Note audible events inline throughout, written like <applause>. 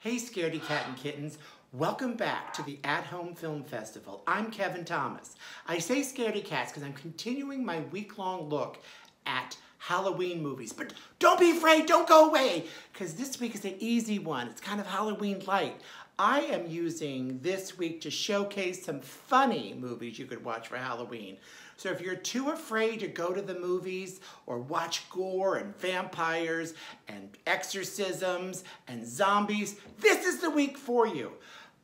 Hey, Scaredy Cat and Kittens. Welcome back to the At Home Film Festival. I'm Kevin Thomas. I say Scaredy Cats because I'm continuing my week-long look at Halloween movies. But don't be afraid, don't go away, because this week is an easy one. It's kind of Halloween light. I am using this week to showcase some funny movies you could watch for Halloween. So if you're too afraid to go to the movies or watch gore and vampires and exorcisms and zombies, this is the week for you.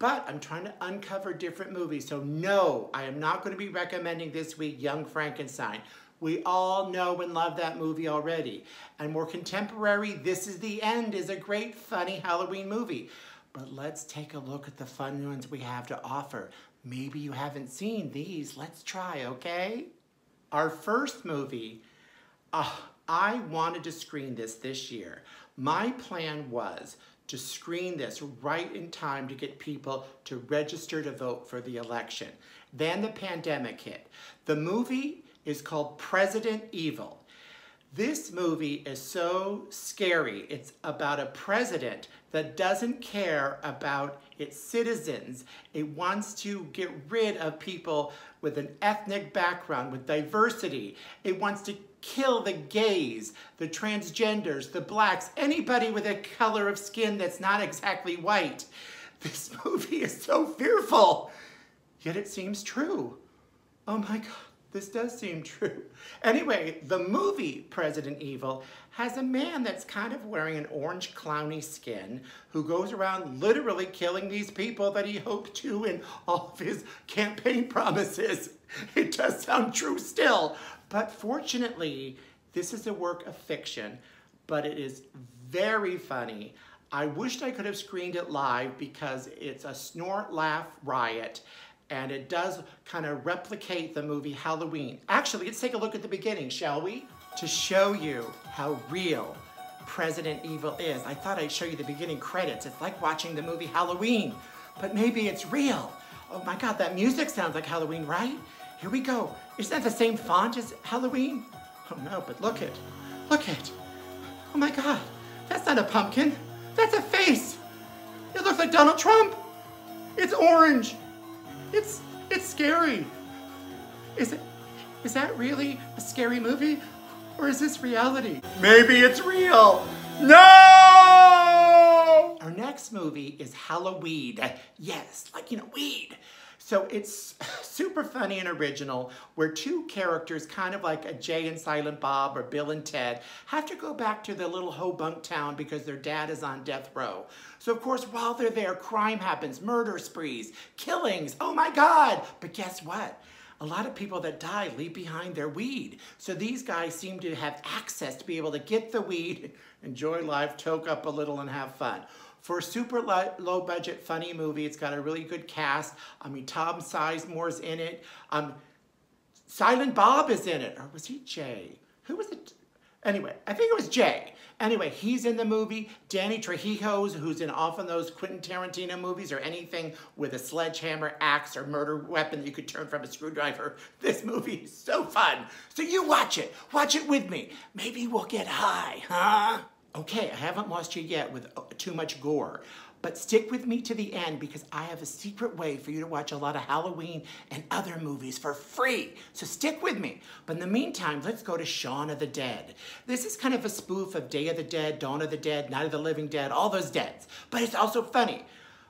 But I'm trying to uncover different movies. So no, I am not going to be recommending this week Young Frankenstein. We all know and love that movie already. And more contemporary, This Is the End is a great, funny Halloween movie. But let's take a look at the fun ones we have to offer. Maybe you haven't seen these. Let's try, okay? Our first movie, uh, I wanted to screen this this year. My plan was to screen this right in time to get people to register to vote for the election. Then the pandemic hit. The movie is called President Evil. This movie is so scary. It's about a president that doesn't care about its citizens. It wants to get rid of people with an ethnic background, with diversity. It wants to kill the gays, the transgenders, the blacks, anybody with a color of skin that's not exactly white. This <laughs> movie is so fearful, yet it seems true. Oh my God. This does seem true. <laughs> Anyway, the movie President Evil has a man that's kind of wearing an orange clowny skin who goes around literally killing these people that he hoped to in all of his campaign <laughs> promises. It does sound true still, but fortunately, this is a work of fiction, but it is very funny. I wished I could have screened it live because it's a snort laugh riot and it does kind of replicate the movie Halloween. Actually, let's take a look at the beginning, shall we? To show you how real President Evil is. I thought I'd show you the beginning credits. It's like watching the movie Halloween, but maybe it's real. Oh my God, that music sounds like Halloween, right? Here we go. Isn't that the same font as Halloween? Oh no, but look it. Look it. Oh my God, that's not a pumpkin. That's a face. It looks like Donald Trump. It's orange. It's it's scary. Is it is that really a scary movie? Or is this reality? Maybe it's real. No! Our next movie is Halloweed. Yes, like, you know, weed. So it's <laughs> super funny and original where two characters, kind of like a Jay and Silent Bob or Bill and Ted, have to go back to their little hobunk town because their dad is on death row. So of course, while they're there, crime happens, murder sprees, killings, oh my God. But guess what? A lot of people that die leave behind their weed. So these guys seem to have access to be able to get the weed, <laughs> enjoy life, toke up a little and have fun. For a super low budget funny movie, it's got a really good cast. I mean, Tom Sizemore's in it. Um, Silent Bob is in it. Or was he Jay? Who was it? Anyway, I think it was Jay. Anyway, he's in the movie. Danny Trejo's, who's in often those Quentin Tarantino movies or anything with a sledgehammer, axe, or murder weapon that you could turn from a screwdriver. <laughs> This movie is so fun. So you watch it. Watch it with me. Maybe we'll get high, huh? Okay, I haven't lost you yet with uh, too much gore, but stick with me to the end because I have a secret way for you to watch a lot of Halloween and other movies for free. So stick with me. But in the meantime, let's go to Shaun of the Dead. This is kind of a spoof of Day of the Dead, Dawn of the Dead, Night of the Living Dead, all those deads. But it's also funny.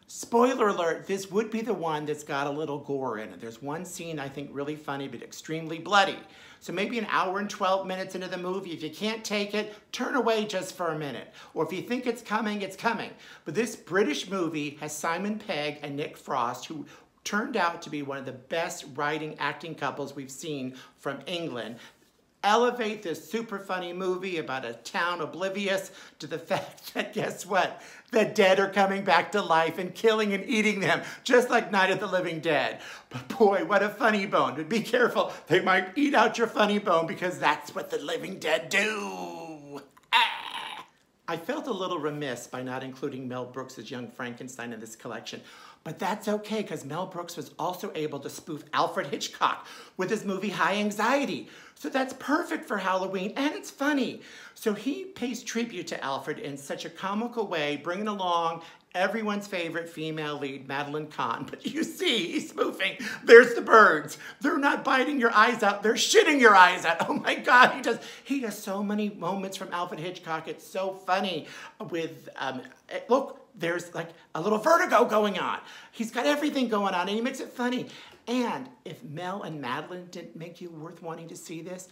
Spoiler alert, this would be the one that's got a little gore in it. There's one scene I think really funny but extremely bloody. So maybe an hour and 12 minutes into the movie, if you can't take it, turn away just for a minute. Or if you think it's coming, it's coming. But this British movie has Simon Pegg and Nick Frost, who turned out to be one of the best writing acting couples we've seen from England elevate this super funny movie about a town oblivious to the <laughs> fact that guess what? The dead are coming back to life and killing and eating them, just like Night of the Living Dead. But boy, what a funny bone. But be careful, they might eat out your funny bone because that's what the living dead do. Ah! I felt a little remiss by not including Mel Brooks' Young Frankenstein in this collection, But that's okay because Mel Brooks was also able to spoof Alfred Hitchcock with his movie High Anxiety. So that's perfect for Halloween and it's funny. So he pays tribute to Alfred in such a comical way, bringing along everyone's favorite female lead, Madeline Kahn. But you see, he's spoofing. There's the birds. They're not biting your eyes out. They're shitting your eyes out. <laughs> Oh my God, he does. He does so many moments from Alfred Hitchcock. It's so funny. With um, look, there's like a little vertigo going on. He's got everything going on, and he makes it funny. And if Mel and Madeline didn't make you worth wanting to see this,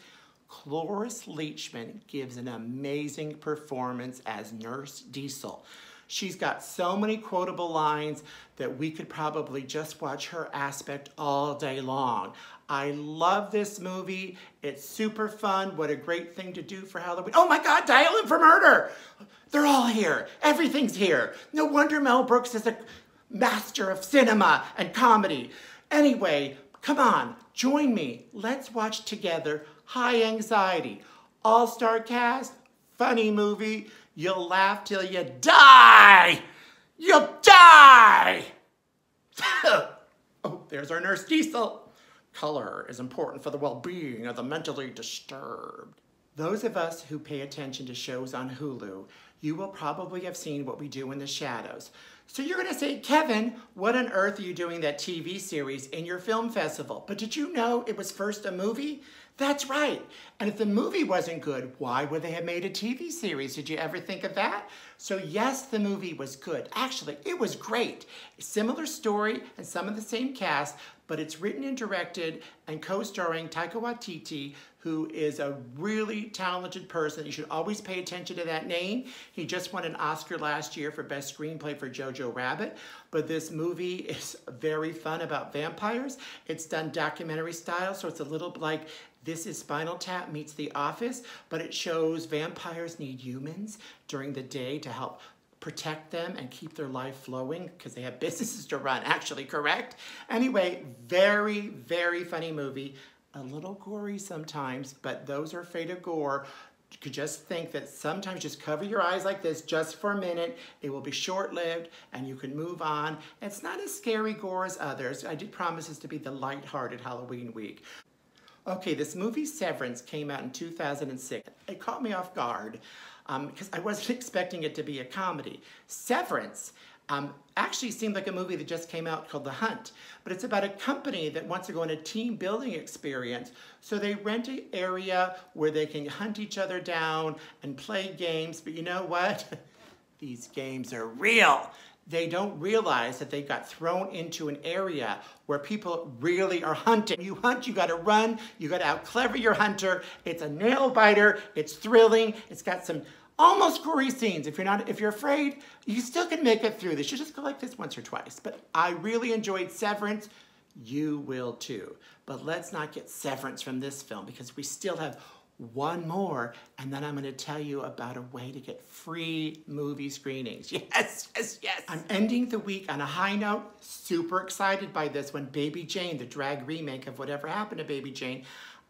Cloris Leachman gives an amazing performance as Nurse Diesel. She's got so many quotable lines that we could probably just watch her aspect all day long. I love this movie. It's super fun. What a great thing to do for Halloween. Oh my God, Dial M for Murder. They're all here. Everything's here. No wonder Mel Brooks is a master of cinema and comedy. Anyway, come on, join me. Let's watch together High Anxiety. All-star cast, funny movie. You'll laugh till you die. You'll die. <laughs> oh, there's our nurse Diesel. Color is important for the well-being of the mentally disturbed. Those of us who pay attention to shows on Hulu, you will probably have seen what we do in the shadows. So you're gonna say, Kevin, what on earth are you doing that TV series in your film festival? But did you know it was first a movie? That's right. And if the movie wasn't good, why would they have made a TV series? Did you ever think of that? So yes, the movie was good. Actually, it was great. Similar story and some of the same cast, but it's written and directed and co-starring Taika Waititi, who is a really talented person. You should always pay attention to that name. He just won an Oscar last year for Best Screenplay for Jojo Rabbit, but this movie is very fun about vampires. It's done documentary style, so it's a little like this is Spinal Tap meets The Office, but it shows vampires need humans during the day to help protect them and keep their life flowing because they have <laughs> businesses to run, actually, correct? Anyway, very, very funny movie. A little gory sometimes, but those are afraid of gore. You could just think that sometimes just cover your eyes like this just for a minute. It will be short-lived and you can move on. It's not as scary gore as others. I did promise this to be the light-hearted Halloween week. Okay, this movie Severance came out in 2006. It caught me off guard because um, I wasn't <laughs> expecting it to be a comedy. Severance um, actually seemed like a movie that just came out called The Hunt, but it's about a company that wants to go on a team building experience. So they rent an area where they can hunt each other down and play games, but you know what? <laughs> These games are real they don't realize that they got thrown into an area where people really are hunting. You hunt, you gotta run, you gotta out clever your hunter. It's a nail biter, it's thrilling, it's got some almost gory scenes. If you're not, if you're afraid, you still can make it through this. You just go like this once or twice. But I really enjoyed Severance. You will too. But let's not get severance from this film because we still have one more, and then I'm going to tell you about a way to get free movie screenings. <laughs> Yes, yes, yes. I'm ending the week on a high note. Super excited by this one. Baby Jane, the drag remake of Whatever Happened to Baby Jane.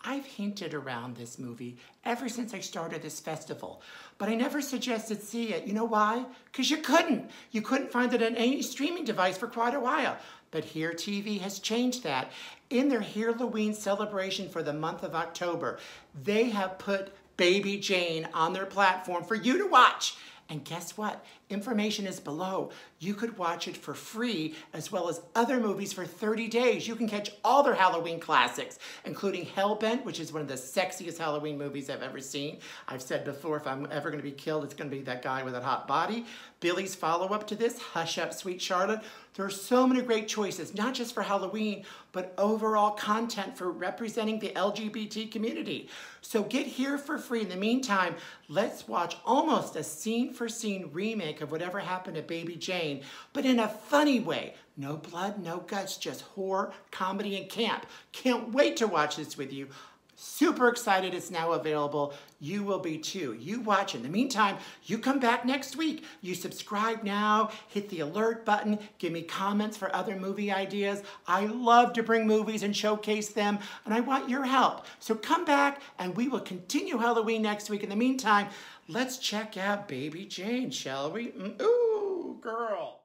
I've hinted around this movie ever since I started this festival, but I never suggested see it. You know why? Because you couldn't. You couldn't find it on any streaming device for quite a while. But Here TV has changed that. In their Halloween celebration for the month of October, they have put Baby Jane on their platform for you to watch. And guess what? Information is below. You could watch it for free as well as other movies for 30 days. You can catch all their Halloween classics, including Hellbent, which is one of the sexiest Halloween movies I've ever seen. I've said before, if I'm ever gonna be killed, it's gonna be that guy with that hot body. Billy's follow-up to this, Hush Up Sweet Charlotte. There are so many great choices, not just for Halloween, but overall content for representing the LGBT community. So get here for free. In the meantime, let's watch almost a scene-for-scene -scene remake of Whatever Happened to Baby Jane, but in a funny way. No blood, no guts, just horror, comedy, and camp. Can't wait to watch this with you. Super excited it's now available. You will be too. You watch. In the meantime, you come back next week. You subscribe now, hit the alert button, give me comments for other movie ideas. I love to bring movies and showcase them, and I want your help. So come back and we will continue Halloween next week. In the meantime, let's check out Baby Jane, shall we? Mm, ooh, girl.